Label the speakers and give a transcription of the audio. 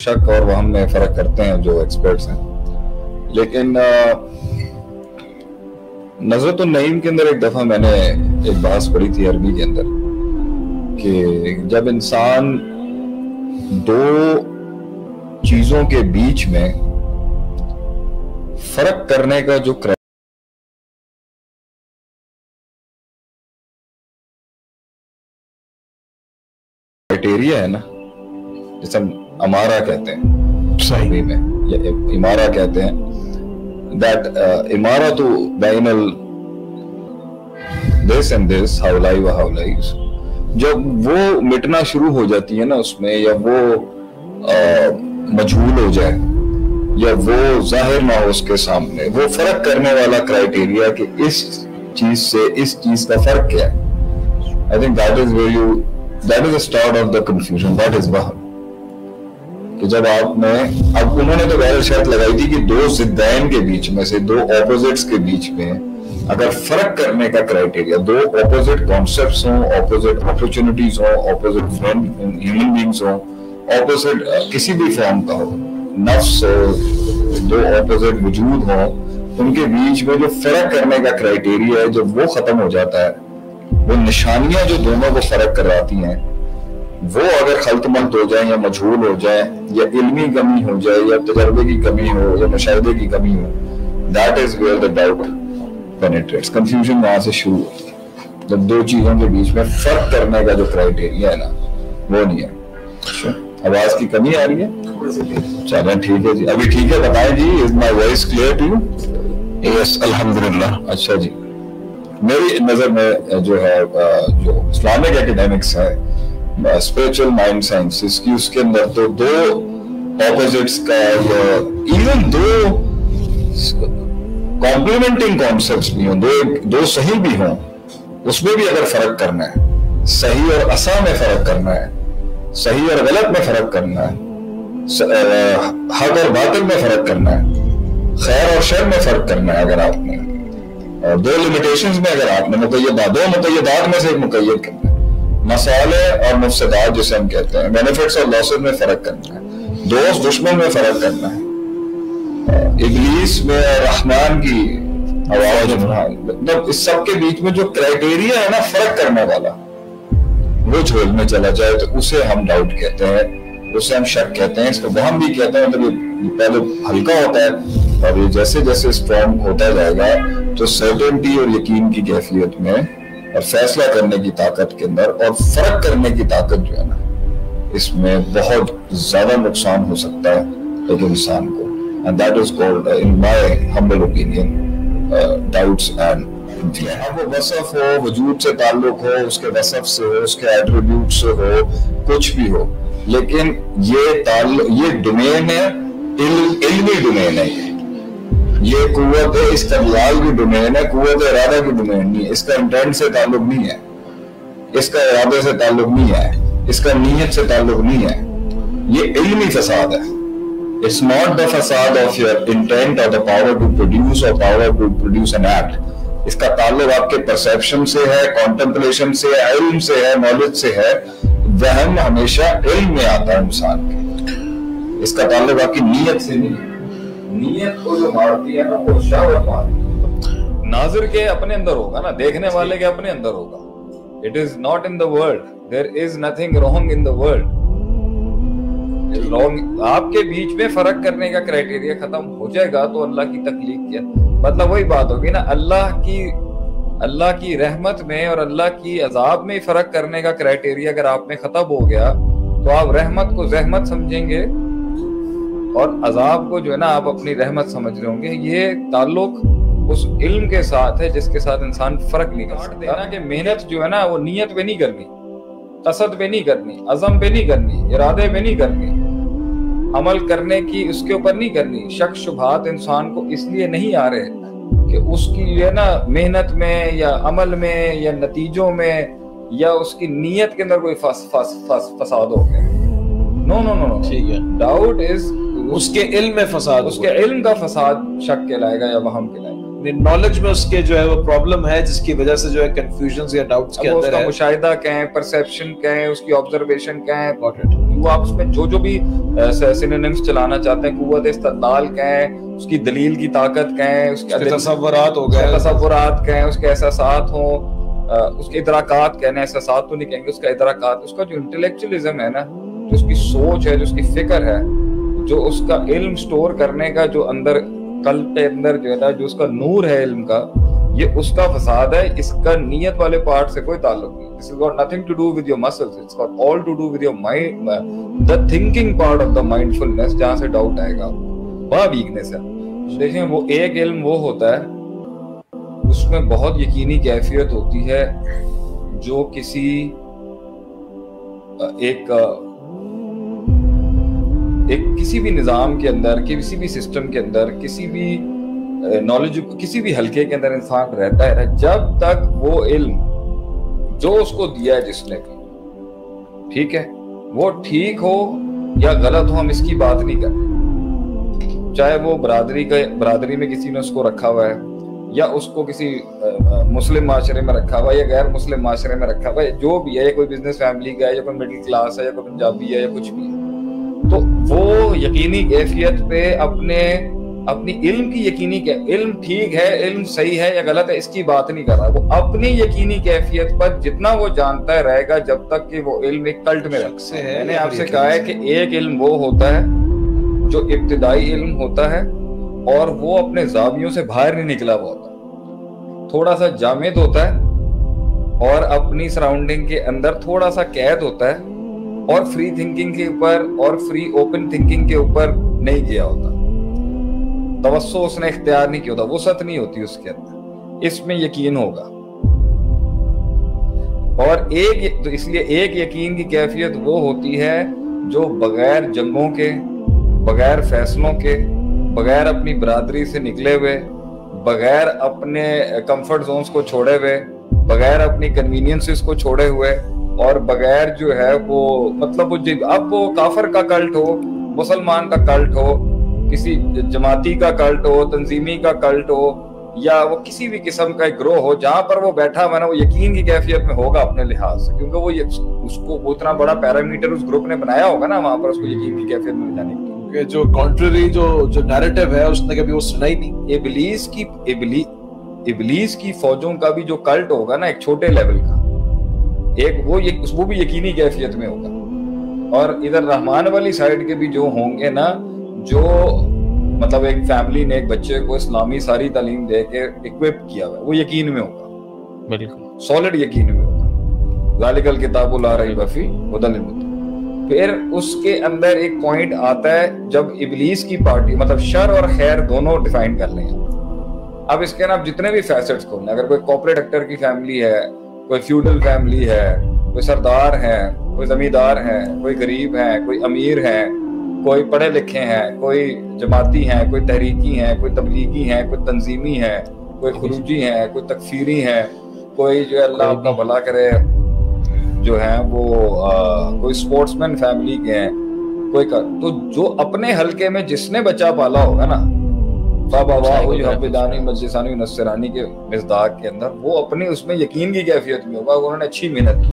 Speaker 1: शक और वहम में फ़र्क करते हैं जो एक्सपर्ट्स हैं। लेकिन नजरत नईम के अंदर एक दफ़ा मैंने एक बहस पढ़ी थी अरबी के अंदर कि जब इंसान दो चीज़ों के बीच में फ़र्क करने का जो क्राइटेरिया है ना जैसे हम अमारा कहते हैं।
Speaker 2: सही।
Speaker 1: में या इमारा कहते हैं। दैट इमारा तो बैनल दिस एंड दिस हाउलाई व हाउलाई जब वो मिटना शुरू हो जाती है ना उसमें या वो मजहूल हो जाए या वो ज़ाहिर ना हो उसके सामने वो फ़र्क करने वाला क्राइटेरिया कि इस चीज़ से इस चीज़ का फ़र्क क्या है। I think that is where you that is the start of the confusion that is वहम कि जब आपने, अब उन्होंने तो गैर शर्त लगाई थी कि दो जिद्दैन के बीच में से, दो ऑपोजिट्स के बीच में अगर फ़र्क करने का क्राइटेरिया दो ऑपोजिट कॉन्सेप्ट हों ऑपोजिट अपॉर्चुनिटीज़ हो ऑपोजिट फ्रेंड ह्यूमन बींग्स हो ऑपोजिट किसी भी फॉर्म का हो, नफ्स हो, दो ऑपोजिट वजूद हो, उनके बीच में जो फ़र्क करने का क्राइटेरिया है, जब वो खत्म हो जाता है, वो निशानियाँ जो दोनों को फ़र्क करवाती हैं वो अगर खलतमंद हो जाए या मजहूल हो जाए या इल्मी कमी हो जाए या तजर्बे की कमी हो या मुशाहे की कमी हो that is where the doubt penetrates confusion वहाँ से शुरू होती है। जब दो चीज़ों के बीच में फ़र्क करने का जो क्राइटेरिया है ना वो नहीं है। अच्छा, आवाज़ की कमी आ रही है? चले ठीक है जी। अभी ठीक है बताएँ जी is my voice clear to you
Speaker 2: yes अल्हम्दुलिल्लाह
Speaker 1: अच्छा जी। मेरी नज़र में जो है जो इस्लामिक एकेडमिक्स है स्पिरिचुअल माइंड साइंस की उसके अंदर तो दो ऑपोजिट्स का या इवन दो कॉम्प्लीमेंटिंग कॉन्सेप्ट्स भी हों, दो दो सही भी हों, उसमें भी अगर फ़र्क करना है, सही और असा में फ़र्क करना है, सही और गलत में फ़र्क करना है हक और बातिल में फ़र्क करना है, खैर और शर में फ़र्क करना है अगर आपने। दो लिमिटेशंस में अगर आपने मुकैदा दो मुकैदात में से एक मुकैद करना मसाले और मुफसदात जिसे हम कहते हैं। बेनिफिट्स और लॉसेस में फ़र्क करना है। दोस्त दुश्मन में फ़र्क करना है। इबलीस में रहमान की आवाज़ मतलब इस सब के बीच में जो क्राइटेरिया है ना फ़र्क करने वाला। वो झोल में चला जाए तो उसे हम डाउट कहते हैं। उसे हम शक कहते हैं। इसको वहम भी कहते हैं। मतलब ये पहले हल्का होता है और ये जैसे जैसे स्ट्रॉन्ग होता जाएगा तो सर्टेनिटी और यकीन की कैफियत में और फैसला करने की ताकत के अंदर और फ़र्क करने की ताकत जो है ना इसमें बहुत ज़्यादा नुकसान हो सकता है एक इंसान को। And that is called in my humble opinion doubts and वो वसफ हो वजूद से ताल्लुक हो उसके वसफ से हो उसके एट्रीब्यूट से हो कुछ भी हो लेकिन ये ताल्लुक ये डोमेन है इल, इल्मी डोमेन है ये कुत इस्तलाल की डोमेन है कुत इरादा की डोमेन नहीं है। इसका इंटेंट से ताल्लुक नहीं है। इसका इरादे से ताल्लुक नहीं है। इसका नीयत से ताल्लुक नहीं है। ये इल्मी फसाद है। इट्स नॉट द फसाद ऑफ़ योर इंटेंट और द पावर टू प्रोड्यूस और power to produce an act इसका ताल्लुक आपके परसेप्शन से है कॉन्टेम्पलेशन से है, इल्म से है नॉलेज से है। वहम हमेशा इल्म में आता है इंसान के। इसका ताल्लुक आपकी नीयत से नहीं है। नीयत को जो मारती है ना वो शाहवत मारती है। नाजिर के अपने अंदर होगा ना, देखने वाले के अपने अंदर होगा। It is not in the world there is nothing wrong in the world आपके बीच में फ़र्क करने का क्राइटेरिया खत्म हो जाएगा तो अल्लाह की तकलीफ़ क्या? मतलब वही बात होगी ना, अल्लाह की अल्लाह की रहमत में और अल्लाह की अजाब में फ़र्क करने का क्राइटेरिया अगर आप में खत्म हो गया तो आप रहमत को जहमत समझेंगे और अजाब को जो है ना आप अपनी रहमत समझ रहे होंगे ये ताल्लुक उस इल्म के साथ है जिसके साथ इंसान फ़र्क नहीं कर सकता। कि मेहनत जो है ना वो नीयत पे नहीं करनी कसद पे नहीं करनी अजम पे नहीं करनी इरादे पे नहीं करनी अमल करने की उसके ऊपर नहीं करनी। शक शुभात इंसान को इसलिए नहीं आ रहे कि उसकी जो है ना मेहनत में या अमल में या नतीजों में या उसकी नीयत के अंदर कोई फस, फस, फस, फसाद हो गया। नो नो नो नो
Speaker 2: ठीक है।
Speaker 1: डाउट इज़
Speaker 2: उसके इल्म में फसाद
Speaker 1: उसके इल्म का फसाद शक कहलाएगा या वहम कहलाएगा।
Speaker 2: नॉलेज में उसके जो है वो प्रॉब्लम है जिसकी वजह से जो है कंफ्यूजन या डाउट्स के अंदर है।
Speaker 1: मुशाहिदा क्या है परसेप्शन क्या है उसकी ऑब्जर्वेशन क्या है? वो आप उसमें जो जो भी सिनोनिम्स चलाना चाहते हैं कुव्वत इस्तदलाल क्या है उसकी दलील की ताकत क्या है उसके
Speaker 2: तसव्वुरात हो गए।
Speaker 1: तसव्वुरात क्या है उसके एहसास हो उसके इदराकात कहने एहसास तो नहीं कहेंगे उसका इदराकात उसका जो इंटेलेक्चुअलिज्म है ना जो उसकी सोच है जो उसकी फ़िक्र है जो उसका इल्म स्टोर करने का जो अंदर, कल के अंदर जो है जो उसका नूर है इल्म का, ये उसका फसाद है, इसका नीयत वाले पार्ट से कोई ताल्लुक नहीं। This is got nothing to do with your muscles it's got all to do with your mind the thinking part of the mindfulness जहाँ से डाउट आएगा वह वीकनेस है। देखें वो एक इल्म वो होता है, उसमें बहुत यकीनी कैफियत होती है, जो किसी एक एक किसी भी निज़ाम के अंदर, किसी भी सिस्टम के अंदर, किसी भी नॉलेज किसी भी हल्के के अंदर इंसान रहता है, जब तक वो इल्म, जो उसको दिया है जिसने भी, ठीक है? वो ठीक हो या गलत हो, हम इसकी बात नहीं करते। चाहे वो बरादरी का, बरादरी में किसी ने उसको रखा हुआ है, या उसको किसी मुस्लिम माशरे में रखा हुआ है, या गैर मुस्लिम माशरे में रखा हुआ है, जो भी है, या कोई बिज़नेस फैमिली का है, या कोई मिडिल क्लास है, या कोई पंजाबी है, या कुछ भी है। वो यकीनी कैफियत पे अपने अपनी इल्म की यकीनी इल्म ठीक है इल्म सही है या गलत है इसकी बात नहीं कर रहा। वो अपनी यकीनी कैफियत पर जितना वो जानता है रहेगा जब तक कि वो इल्म एक कल्ट में रख से है मैंने आपसे कहा है कि एक इल्म वो होता है जो इब्तदाई इल्म होता है और वो अपने जावियों से बाहर नहीं निकला हुआ होता। थोड़ा सा जामिद होता है और अपनी सराउंडिंग के अंदर थोड़ा सा कैद होता है। और फ्री थिंकिंग के ऊपर और फ्री ओपन थिंकिंग के ऊपर नहीं गया होता। तवस्सो उसने इख्तियार नहीं किया होता वसत नहीं होती उसके अंदर। इसमें यकीन होगा। और एक तो इसलिए एक यकीन की कैफियत वो होती है जो बगैर जंगों के, बगैर फैसलों के, बगैर अपनी बरादरी से निकले हुए, बगैर अपने कंफर्ट जोन्स को छोड़े हुए, बगैर अपनी कन्वीनियंसेस को छोड़े हुए और बगैर जो है वो मतलब वो अब वो काफर का कल्ट हो मुसलमान का कल्ट हो किसी जमाती का कल्ट हो तंजीमी का कल्ट हो या वो किसी भी किस्म का एक ग्रोह हो जहाँ पर वो बैठा हुआ ना वो यकीन की कैफियत में होगा अपने लिहाज से क्योंकि वो ये उसको वो इतना बड़ा पैरामीटर उस ग्रुप ने बनाया होगा ना वहाँ पर उसको यकीन की कैफियत में जाने के
Speaker 2: जो कॉन्ट्ररी जो जो नैरेटिव है उसने कभी वो सुना ही नहीं।
Speaker 1: इबलीस की इबली इबलीस की फौजों का भी जो कल्ट होगा ना एक छोटे लेवल का एक वो ये वो भी यकीनी कैफियत में होगा। और इधर रहमान वाली साइड के भी जो होंगे ना जो मतलब एक फैमिली ने एक बच्चे को इस्लामी सारी तालीम दे के इक्विप किया हुआ वो यकीन में होगा। बिल्कुल। सॉलिड यकीन में होगा। गालिकल किताबुल आ रही बफी उदल फिर उसके अंदर एक पॉइंट आता है जब इबलीस की पार्टी मतलब शर और खैर दोनों डिफाइन कर लें। अब इसके ना जितने भी फैसेट्स को अगर कोई कॉपरेट एक्टर की फैमिली है कोई फ्यूडल फैमिली है कोई सरदार है कोई जमींदार है कोई गरीब है कोई अमीर है कोई पढ़े लिखे हैं कोई जमाती हैं कोई तहरीकी हैं कोई तबलीगी हैं कोई तंजीमी है कोई खरूजी है कोई तकफीरी है कोई जो है अल्लाह का भला करे जो है वो आ, कोई स्पोर्ट्समैन फैमिली के हैं कोई कर तो जो अपने हलके में जिसने बच्चा पाला होगा ना के मजदाक के अंदर वो अपनी उसमें यकीन की कैफियत में होगा उन्होंने अच्छी मेहनत की।